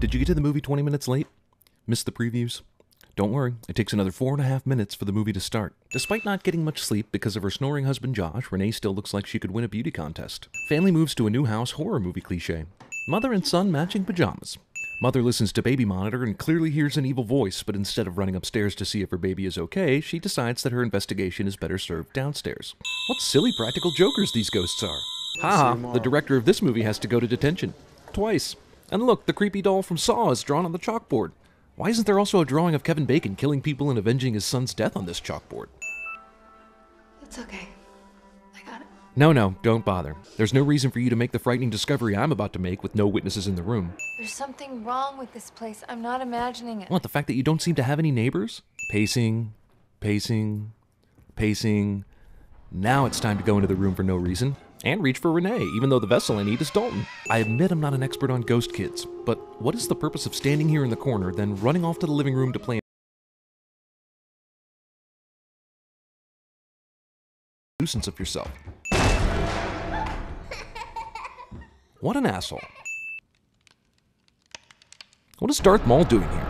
Did you get to the movie 20 minutes late? Missed the previews? Don't worry, it takes another four and a half minutes for the movie to start. Despite not getting much sleep because of her snoring husband Josh, Renai still looks like she could win a beauty contest. Family moves to a new house horror movie cliche. Mother and son matching pajamas. Mother listens to baby monitor and clearly hears an evil voice, but instead of running upstairs to see if her baby is okay, she decides that her investigation is better served downstairs. What silly practical jokers these ghosts are. Haha, the director of this movie has to go to detention. Twice. And look, the creepy doll from Saw is drawn on the chalkboard. Why isn't there also a drawing of Kevin Bacon killing people and avenging his son's death on this chalkboard? It's okay. I got it. No, no, don't bother. There's no reason for you to make the frightening discovery I'm about to make with no witnesses in the room. There's something wrong with this place. I'm not imagining it. What, the fact that you don't seem to have any neighbors? Pacing, pacing, pacing. Now it's time to go into the room for no reason and reach for Renai, even though the vessel I need is Dalton. I admit I'm not an expert on ghost kids, but what is the purpose of standing here in the corner, then running off to the living room to play a nuisance of yourself? What an asshole. What is Darth Maul doing here?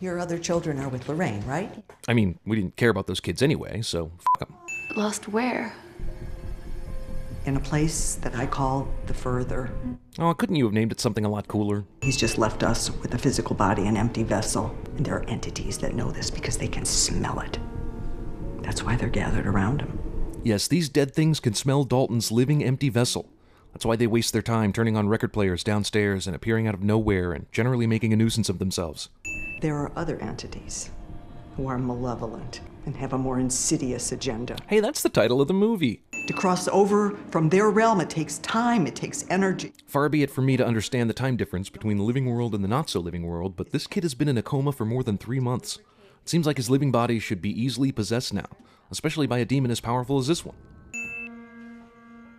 Your other children are with Lorraine, right? I mean, we didn't care about those kids anyway, so f them. Lost where? In a place that I call the further. Oh, couldn't you have named it something a lot cooler? He's just left us with a physical body and empty vessel. And there are entities that know this because they can smell it. That's why they're gathered around him. Yes, these dead things can smell Dalton's living empty vessel. That's why they waste their time turning on record players downstairs and appearing out of nowhere and generally making a nuisance of themselves. There are other entities who are malevolent and have a more insidious agenda. Hey, that's the title of the movie. To cross over from their realm, it takes time, it takes energy. Far be it from me to understand the time difference between the living world and the not so living world, but this kid has been in a coma for more than three months. It seems like his living body should be easily possessed now, especially by a demon as powerful as this one.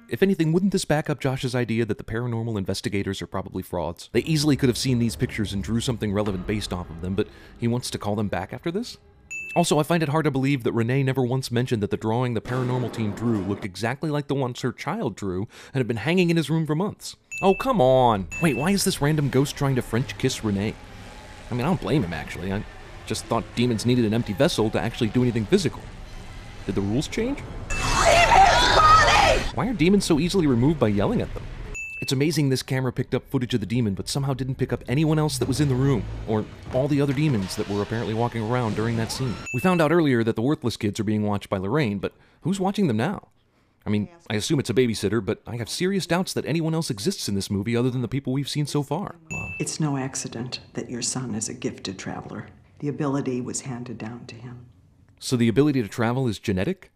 If anything, wouldn't this back up Josh's idea that the paranormal investigators are probably frauds? They easily could have seen these pictures and drew something relevant based off of them, but he wants to call them back after this? Also, I find it hard to believe that Renai never once mentioned that the drawing the paranormal team drew looked exactly like the ones her child drew and had been hanging in his room for months. Oh, come on! Wait, why is this random ghost trying to French kiss Renai? I mean, I don't blame him, actually. I just thought demons needed an empty vessel to actually do anything physical. Did the rules change? Why are demons so easily removed by yelling at them? It's amazing this camera picked up footage of the demon, but somehow didn't pick up anyone else that was in the room, or all the other demons that were apparently walking around during that scene. We found out earlier that the worthless kids are being watched by Lorraine, but who's watching them now? I mean, I assume it's a babysitter, but I have serious doubts that anyone else exists in this movie other than the people we've seen so far. Wow. It's no accident that your son is a gifted traveler. The ability was handed down to him. So the ability to travel is genetic?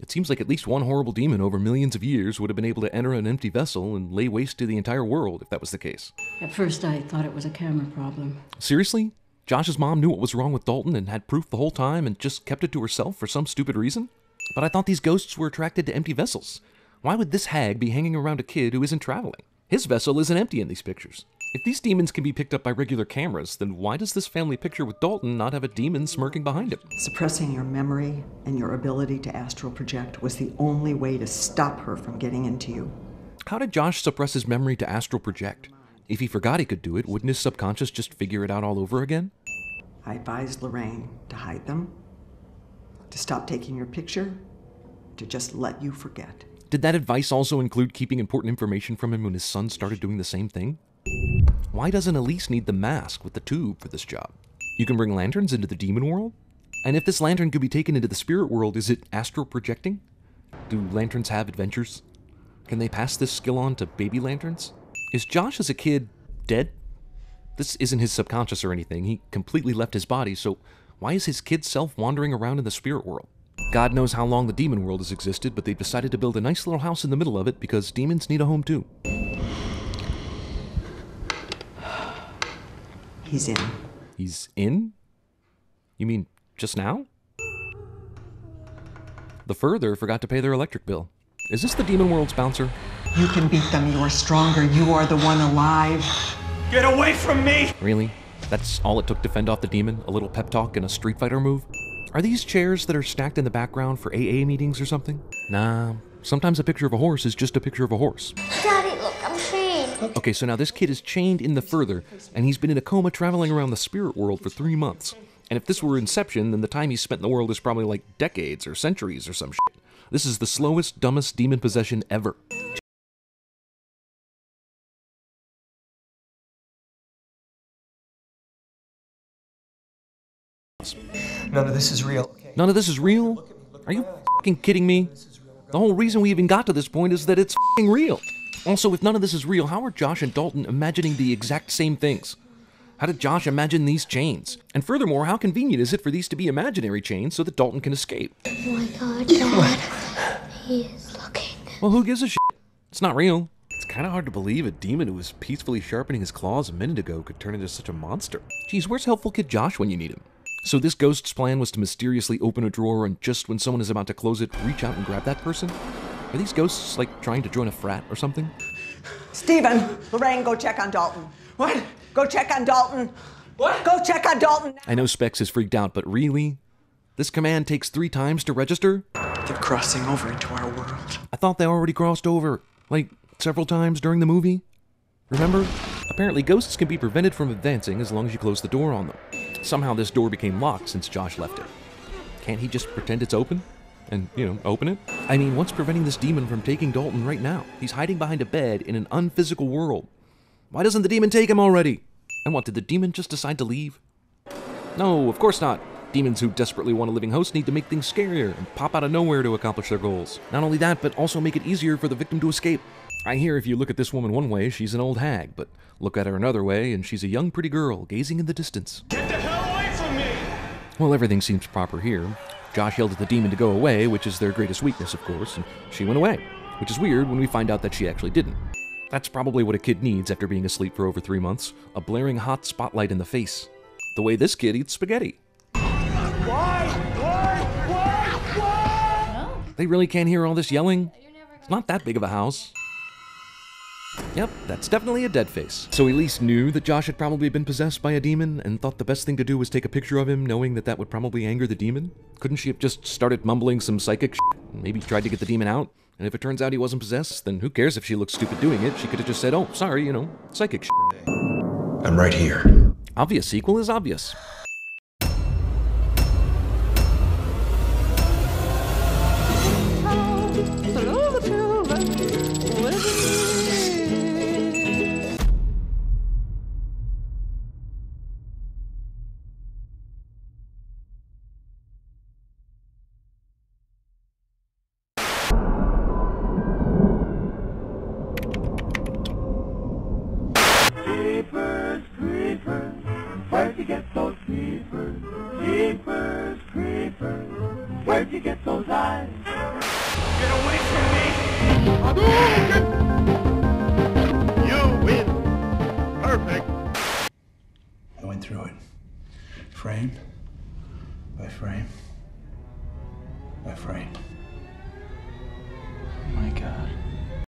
It seems like at least one horrible demon over millions of years would have been able to enter an empty vessel and lay waste to the entire world if that was the case. At first, I thought it was a camera problem. Seriously? Josh's mom knew what was wrong with Dalton and had proof the whole time and just kept it to herself for some stupid reason? But I thought these ghosts were attracted to empty vessels. Why would this hag be hanging around a kid who isn't traveling? His vessel isn't empty in these pictures. If these demons can be picked up by regular cameras, then why does this family picture with Dalton not have a demon smirking behind him? Suppressing your memory and your ability to astral project was the only way to stop her from getting into you. How did Josh suppress his memory to astral project? If he forgot he could do it, wouldn't his subconscious just figure it out all over again? I advised Lorraine to hide them, to stop taking your picture, to just let you forget. Did that advice also include keeping important information from him when his son started doing the same thing? Why doesn't Elise need the mask with the tube for this job? You can bring lanterns into the demon world? And if this lantern could be taken into the spirit world, is it astral projecting? Do lanterns have adventures? Can they pass this skill on to baby lanterns? Is Josh as a kid dead? This isn't his subconscious or anything. He completely left his body, so why is his kid self wandering around in the spirit world? God knows how long the demon world has existed, but they've decided to build a nice little house in the middle of it because demons need a home too. He's in. He's in? You mean just now? The Further forgot to pay their electric bill. Is this the Demon World's bouncer? You can beat them. You are stronger. You are the one alive. Get away from me! Really? That's all it took to fend off the demon? A little pep talk and a Street Fighter move? Are these chairs that are stacked in the background for AA meetings or something? Nah, sometimes a picture of a horse is just a picture of a horse. Daddy, look, I'm chained. Okay, so now this kid is chained in the further, and he's been in a coma traveling around the spirit world for three months. And if this were Inception, then the time he's spent in the world is probably like decades or centuries or some shit. This is the slowest, dumbest demon possession ever. None of this is real. Okay. None of this is real? Are you fucking kidding me? The whole reason we even got to this point is that it's fucking real. Also, if none of this is real, how are Josh and Dalton imagining the exact same things? How did Josh imagine these chains? And furthermore, how convenient is it for these to be imaginary chains so that Dalton can escape? Oh my god, Dad. He is looking. Well, who gives a shit? It's not real. It's kind of hard to believe a demon who was peacefully sharpening his claws a minute ago could turn into such a monster. Geez, where's helpful kid Josh when you need him? So this ghost's plan was to mysteriously open a drawer and just when someone is about to close it, reach out and grab that person? Are these ghosts like trying to join a frat or something? Stephen, Lorraine, go check on Dalton. What? Go check on Dalton. What? Go check on Dalton. I know Specs is freaked out, but really? This command takes three times to register? They're crossing over into our world. I thought they already crossed over, like, several times during the movie. Remember? Apparently, ghosts can be prevented from advancing as long as you close the door on them. Somehow, this door became locked since Josh left it. Can't he just pretend it's open? And, you know, open it? I mean, what's preventing this demon from taking Dalton right now? He's hiding behind a bed in an unphysical world. Why doesn't the demon take him already? And what, did the demon just decide to leave? No, of course not. Demons who desperately want a living host need to make things scarier and pop out of nowhere to accomplish their goals. Not only that, but also make it easier for the victim to escape. I hear if you look at this woman one way, she's an old hag, but look at her another way, and she's a young, pretty girl gazing in the distance. Get the hell away from me! Well, everything seems proper here. Josh yelled at the demon to go away, which is their greatest weakness, of course, and she went away, which is weird when we find out that she actually didn't. That's probably what a kid needs after being asleep for over three months a blaring hot spotlight in the face. The way this kid eats spaghetti. Why? Why? Why? Why? They really can't hear all this yelling? It's not that big of a house. Yep, that's definitely a dead face. So Elise knew that Josh had probably been possessed by a demon and thought the best thing to do was take a picture of him, knowing that that would probably anger the demon? Couldn't she have just started mumbling some psychic shit and maybe tried to get the demon out? And if it turns out he wasn't possessed, then who cares if she looks stupid doing it? She could have just said, oh, sorry, you know, psychic shit. I'm right here. Obvious sequel is obvious.